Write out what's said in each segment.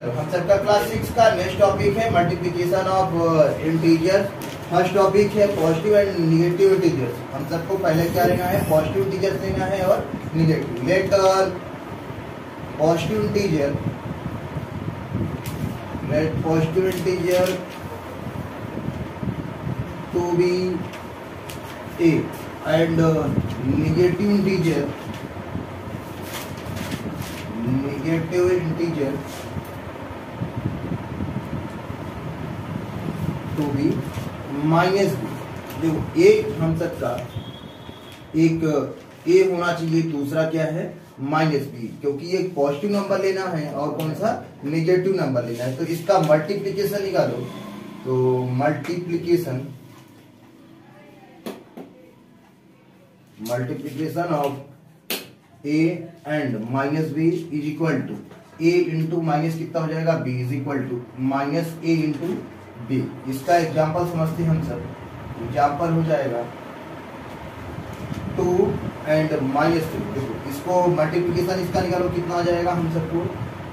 हम सबका class six का नेक्स्ट टॉपिक है multiplication of integer first topic है पॉजिटिव एंड निगेटिव इंटीजर्स हम सबको पहले क्या लेना है? पॉजिटिव इंटीजर्स लेना है और negative let positive integer let positive integer to be a and negative integer negative integer to be minus b देखो एक हम सबका एक ए होना चाहिए, दूसरा क्या है? माइनस बी क्योंकि एक पॉजिटिव नंबर लेना है और कौन सा? नेगेटिव नंबर लेना है। तो इसका मल्टीप्लीकेशन निकालो। तो multiplication multiplication of a and minus b is equal to a into minus कितना हो जाएगा? B is equal to minus a into b. इसका एग्ज़ाम्पल समझते हम सब। एग्ज़ाम्पल हो जाएगा टू एंड माइनस टू देखो, इसको मल्टीप्लीकेशन इसका निकालो, कितना आ जाएगा हम सबको?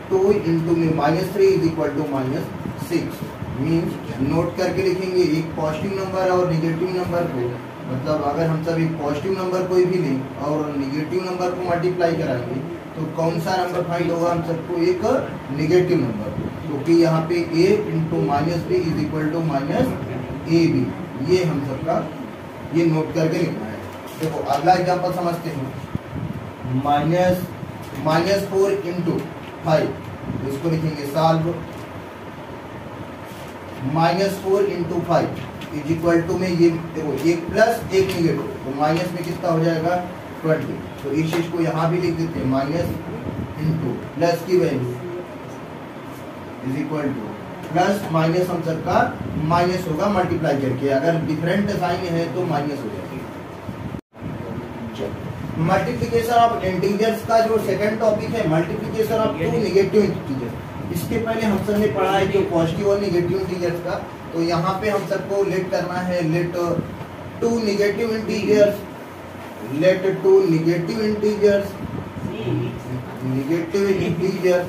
टू इंटू में minus three is equal to minus six means note करके लिखेंगे, एक पॉजिटिव नंबर और निगेटिव नंबर को। मतलब अगर हम सब एक पॉजिटिव नंबर कोई भी लें और निगेटिव नंबर को मल्टीप्लाई कराएँगे तो कौन सा नंबर फाइंड होगा हम सबको? एक निगेटिव नंबर क्योंकि तो यहाँ पे a into minus b is equal to minus a b ये हम सबका, ये नोट करके लिखना है। देखो, अगला एग्ज़ाम्पल समझते हैं। Minus minus four into five इसको लिखेंगे solve minus four into five is equal to में ये, देखो, एक प्लस एक निगेटिव तो माइनस में कितना हो जाएगा? ट्वेंटी तो इस चीज़ को यहाँ भी लिख देते हैं। माइनस इंटू प्लस की value is equal to plus minus हम सबका माइनस होगा मल्टीप्लाई करके। अगर डिफरेंट साइन है तो माइनस हो जाएगी। मल्टीप्लीकेशन ऑफ़ इंटीजर्स का जो सेकंड टॉपिक है multiplication of two negative integers इसके पहले हम सबने पढ़ा है जो पॉजिटिव और निगेटिव इंटीजर्स का। तो यहाँ पे हम सबको लेट करना है let two negative integers let two negative integers negative integers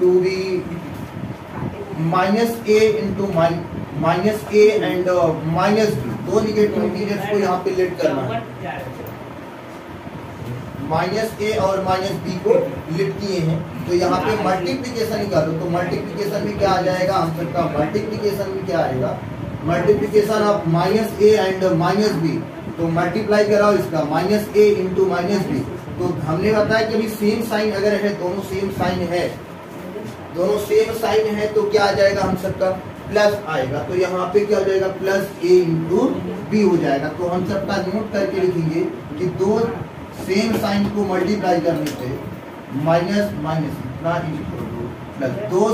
to be minus a into minus a and minus b दो निगेटिव इंटीजर्स को यहाँ पे लेट करना है। माइनस ए और माइनस बी को लिट किए हैं। तो यहाँ पे मल्टीप्लीकेशन निकालो। तो मल्टीप्लीकेशन में क्या आ जाएगा? हम सबका मल्टीप्लीकेशन में क्या आएगा? Multiplication of minus a and minus b तो मल्टीप्लाई कराओ इसका। Minus a into minus b तो हमने बताया कि अभी सेम साइन अगर है, दोनों सेम साइन है। दोनों सेम साइन है तो क्या आ जाएगा हम सबका? प्लस आएगा। तो यहाँ पे क्या हो जाएगा? प्लस ए इंटू बी हो जाएगा। तो हम सबका नोट करके लिखेंगे कि दो सेम साइन को मल्टीप्लाई करने पे माइनस माइनस इतना प्लस दो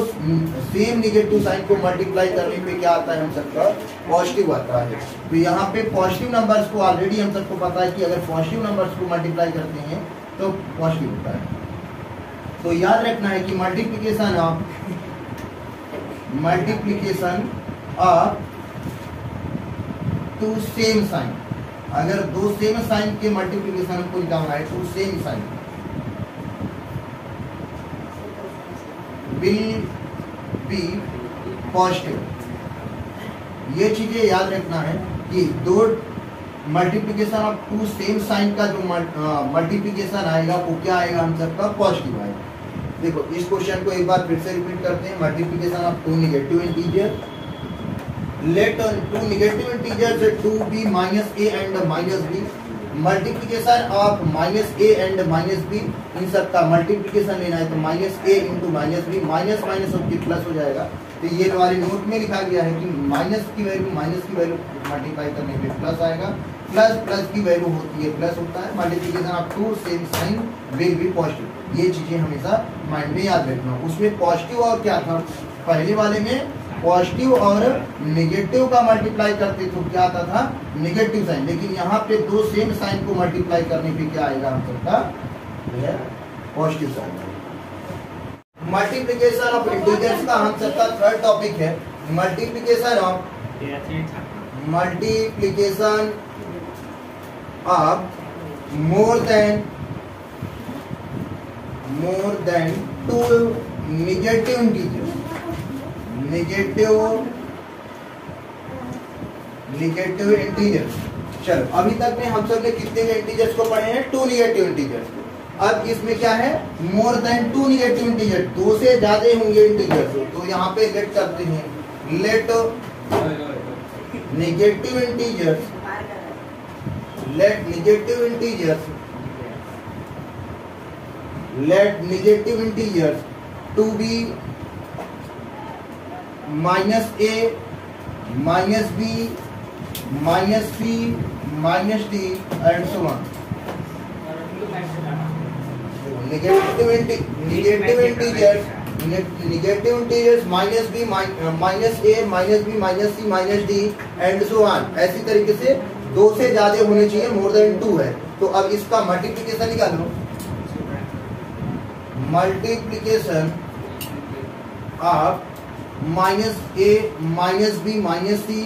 सेम निगेटिव साइन को मल्टीप्लाई करने पे क्या आता है? हम सबका पॉजिटिव आता है। तो यहाँ पे पॉजिटिव नंबर्स को ऑलरेडी हम सबको पता है कि अगर पॉजिटिव नंबर्स को मल्टीप्लाई करते हैं तो पॉजिटिव होता है। तो याद रखना है कि multiplication of multiplication of two same sign अगर दो सेम साइन के मल्टीप्लीकेशन को निकालना है two same sign will be positive ये चीज़ें याद रखना है कि दो multiplication of two same sign का जो मल्टीप्लीकेशन आएगा, वो क्या आएगा हम सबका पॉजिटिव आएगा। देखो इस क्वेश्चन को एक बार फिर से रिपीट करते हैं। Multiplication of two negative integer uh, two negative integers uh, 2b minus a and uh, minus b. Multiplication of minus a and minus b इन सब का मल्टीप्लीकेशन लेना है तो minus a into minus b minus minus होकर plus हो जाएगा। तो ये हमारे नोट में लिखा गया है कि माइनस की वैल्यू माइनस की वैल्यू मल्टीप्लाई करने पे प्लस आएगा। प्लस प्लस की वैल्यू होती है प्लस होता है। Multiplication of two same sign will be positive ये चीज़ें हमेशा माइंड में याद रखना। उसमें पॉजिटिव और क्या था? पहले वाले में पॉजिटिव और निगेटिव का मल्टीप्लाई करते तो क्या आता था? निगेटिव साइन लेकिन यहाँ पे दो सेम साइन को मल्टीप्लाई करने पे क्या आएगा हम सबका positive sign multiplication of integers का हम सबका थर्ड टॉपिक है। Multiplication of multiplication of more than more than two negative integer negative negative integer चलो, अभी तक में हम सबने कितने इंटीजर्स को पढ़े हैं? टू निगेटिव इंटीजर्स को। अब इसमें क्या है? More than two negative integer दो से ज़्यादा होंगे इंटीजर्स तो यहाँ पे लेट करते हैं। Let negative integers let negative integers let negative integers to be minus a minus b minus p minus d and so on negative negative integers negative integers minus b minus a minus b minus c minus d and so on ऐसी तरीके से दो से ज़्यादा होने चाहिए मोर than to है तो अब इसका मल्टीप्लीकेशन निकालो multiplication of minus a minus b minus c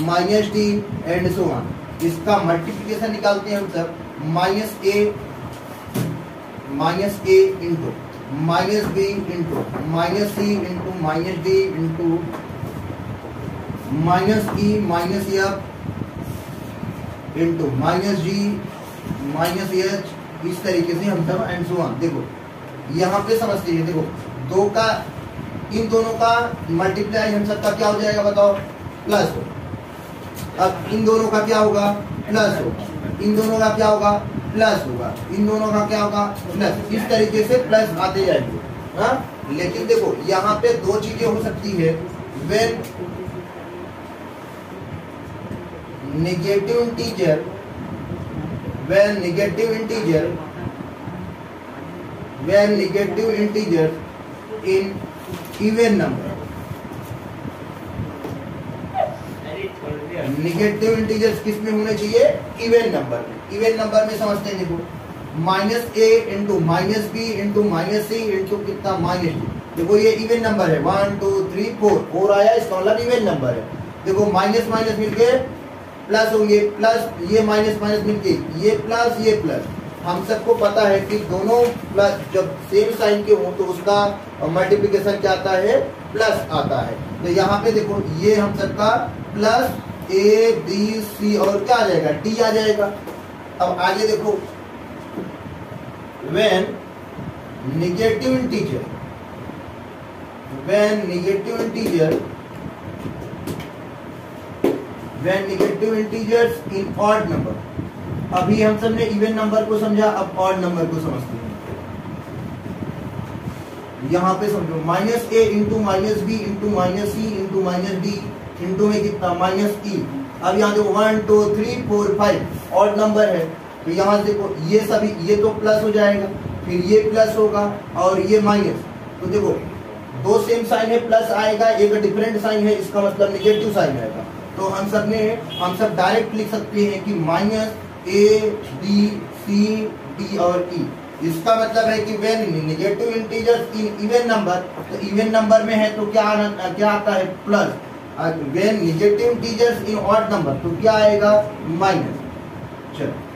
minus d and so on इसका मल्टीप्लीकेशन निकालते हैं हम सब। Minus a minus a into minus b into minus c into minus d into minus e minus f into minus g minus h इस तरीके से हम सब एंड सो वन देखो यहाँ पे समझते हैं, देखो, दो का, इन दोनों का मल्टीप्लाई हम सबका क्या हो जाएगा बताओ? प्लस हो। अब इन दोनों का क्या होगा? प्लस होगा इन दोनों का क्या होगा? प्लस होगा। इन दोनों का क्या होगा? प्लस इस तरीके से प्लस आते जाएँगे। हाँ? लेकिन देखो, यहाँ पे दो चीज़ें हो सकती है। When negative integer when negative integer when negative integer in even number negative integers किसमें होने चाहिए? इवन नंबर में। इवन नंबर में समझते हैं देखो। Minus a into minus b into minus c into कितना? माइनस डी देखो ये इवन नंबर है। One two three four four आया, इसका मतलब इवन नंबर है। देखो माइनस माइनस मिलके प्लस होंगे। प्लस ये माइनस माइनस मिलके ये प्लस ये प्लस हम सबको पता है कि दोनों प्लस जब सेम साइन के हो तो उसका मल्टीप्लिकेशन क्या आता है? प्लस आता है। तो यहाँ पे देखो, ये हम सबका प्लस ए बी सी और क्या आ जाएगा? डी आ जाएगा। अब आगे देखो। When negative integer when negative integer when negative integers in odd number अभी हम सबने इवन नंबर को समझा, अब ऑड नंबर को समझते हैं। यहाँ पे समझो minus a into minus b into minus c into minus d into में कितना? माइनस ई अब यहाँ देखो one two three four five और नंबर है। तो यहाँ देखो, ये सभी, ये तो प्लस हो जाएगा, फिर ये प्लस होगा और ये माइनस तो देखो, दो सेम साइन है प्लस आएगा, एक डिफरेंट साइन है, इसका मतलब निगेटिव साइन आएगा। तो हम सबने, हम सब डायरेक्ट लिख सकते हैं कि minus a b c d और ई e. इसका मतलब है कि when negative integers in even number तो इवन नंबर में है तो क्या क्या आता है? Plus when negative integers in odd number तो क्या आएगा? माइनस चलो।